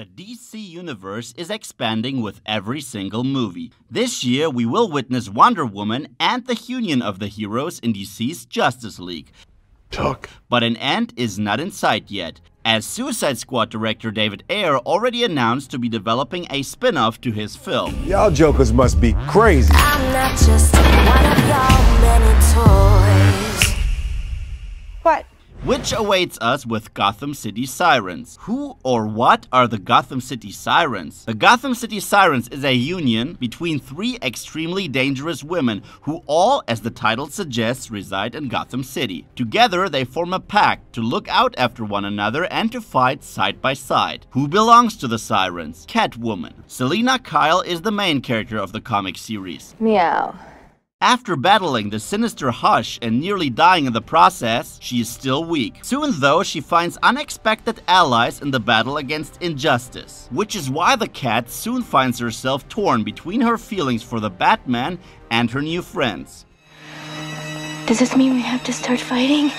The DC universe is expanding with every single movie. This year, we will witness Wonder Woman and the union of the heroes in DC's Justice League. Talk. But an end is not in sight yet, as Suicide Squad director David Ayer already announced to be developing a spin off to his film. Y'all jokers must be crazy. Which awaits us with Gotham City Sirens. Who or what are the Gotham City Sirens? The Gotham City Sirens is a union between three extremely dangerous women who all, as the title suggests, reside in Gotham City. Together, they form a pact to look out after one another and to fight side by side. Who belongs to the Sirens? Catwoman. Selina Kyle is the main character of the comic series. Meow. After battling the sinister Hush and nearly dying in the process, she is still weak. Soon though, she finds unexpected allies in the battle against injustice. Which is why the cat soon finds herself torn between her feelings for the Batman and her new friends. Does this mean we have to start fighting?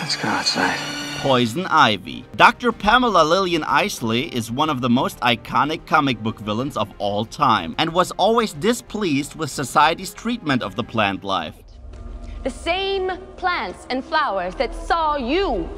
Let's go outside. Poison Ivy. Dr. Pamela Lillian Isley is one of the most iconic comic book villains of all time and was always displeased with society's treatment of the plant life. The same plants and flowers that saw you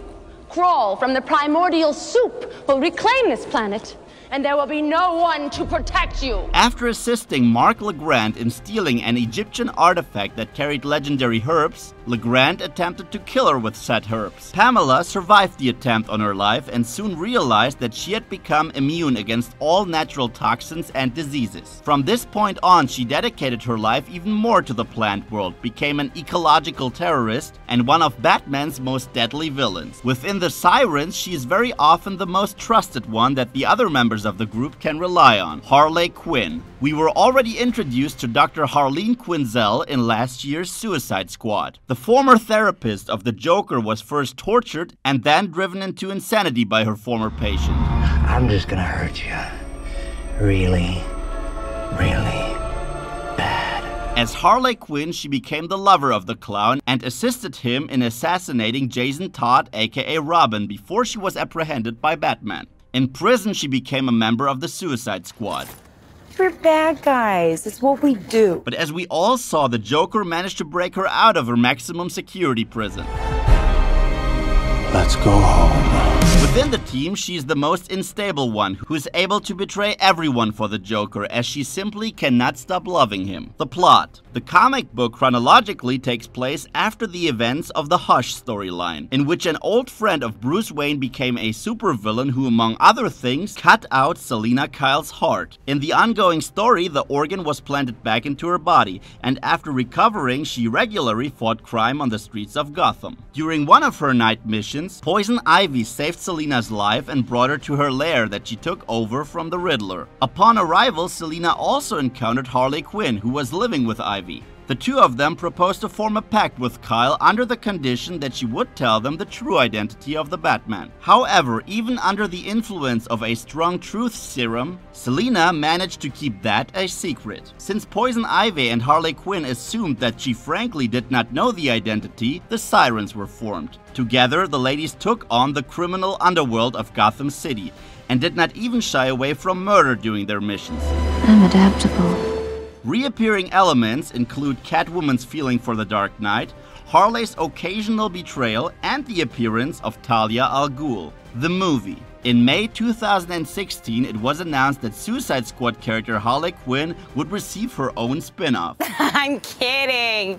crawl from the primordial soup will reclaim this planet, and there will be no one to protect you. After assisting Mark LeGrand in stealing an Egyptian artifact that carried legendary herbs, LeGrand attempted to kill her with said herbs. Pamela survived the attempt on her life and soon realized that she had become immune against all natural toxins and diseases. From this point on, she dedicated her life even more to the plant world, became an ecological terrorist, and one of Batman's most deadly villains. Within the Sirens, she is very often the most trusted one that the other members of the group can rely on, Harley Quinn. We were already introduced to Dr. Harleen Quinzel in last year's Suicide Squad. The former therapist of the Joker was first tortured and then driven into insanity by her former patient. I'm just gonna hurt you. Really, really bad. As Harley Quinn, she became the lover of the clown and assisted him in assassinating Jason Todd, aka Robin, before she was apprehended by Batman. In prison, she became a member of the Suicide Squad. We're bad guys. It's what we do. But as we all saw, the Joker managed to break her out of her maximum security prison. Let's go home. The team, she is the most unstable one, who is able to betray everyone for the Joker as she simply cannot stop loving him. The plot. The comic book chronologically takes place after the events of the Hush storyline, in which an old friend of Bruce Wayne became a supervillain who, among other things, cut out Selina Kyle's heart. In the ongoing story, the organ was planted back into her body, and after recovering, she regularly fought crime on the streets of Gotham. During one of her night missions, Poison Ivy saved Selina's life and brought her to her lair that she took over from the Riddler. Upon arrival, Selina also encountered Harley Quinn, who was living with Ivy. The two of them proposed to form a pact with Kyle under the condition that she would tell them the true identity of the Batman. However, even under the influence of a strong truth serum, Selina managed to keep that a secret. Since Poison Ivy and Harley Quinn assumed that she frankly did not know the identity, the Sirens were formed. Together, the ladies took on the criminal underworld of Gotham City and did not even shy away from murder during their missions. I'm adaptable. Reappearing elements include Catwoman's feeling for the Dark Knight, Harley's occasional betrayal, and the appearance of Talia al Ghul. The movie. In May 2016, it was announced that Suicide Squad character Harley Quinn would receive her own spin off. I'm kidding.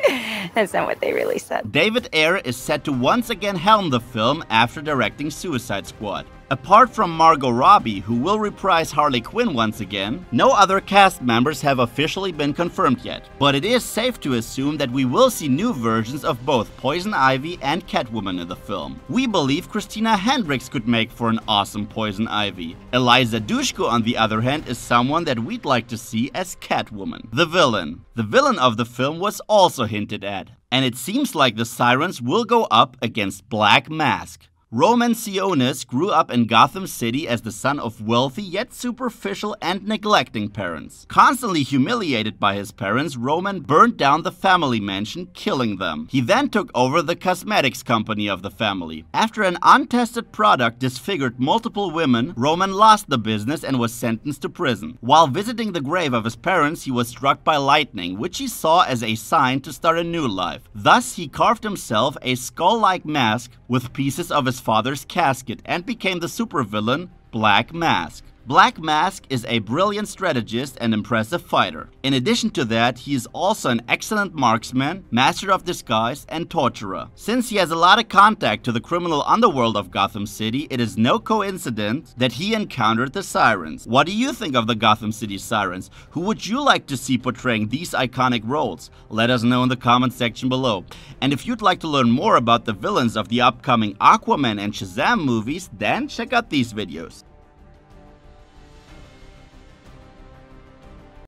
That's not what they really said. David Ayer is set to once again helm the film after directing Suicide Squad. Apart from Margot Robbie, who will reprise Harley Quinn once again, no other cast members have officially been confirmed yet. But it is safe to assume that we will see new versions of both Poison Ivy and Catwoman in the film. We believe Christina Hendricks could make for an awesome Poison Ivy. Eliza Dushku, on the other hand, is someone that we'd like to see as Catwoman. The villain. The villain of the film was also hinted at. And it seems like the Sirens will go up against Black Mask. Roman Sionis grew up in Gotham City as the son of wealthy yet superficial and neglecting parents. Constantly humiliated by his parents, Roman burned down the family mansion, killing them. He then took over the cosmetics company of the family. After an untested product disfigured multiple women, Roman lost the business and was sentenced to prison. While visiting the grave of his parents, he was struck by lightning, which he saw as a sign to start a new life. Thus, he carved himself a skull-like mask with pieces of his father's casket and became the supervillain Black Mask. Black Mask is a brilliant strategist and impressive fighter. In addition to that, he is also an excellent marksman, master of disguise, and torturer. Since he has a lot of contact to the criminal underworld of Gotham City, it is no coincidence that he encountered the Sirens. What do you think of the Gotham City Sirens? Who would you like to see portraying these iconic roles? Let us know in the comment section below. And if you'd like to learn more about the villains of the upcoming Aquaman and Shazam movies, then check out these videos.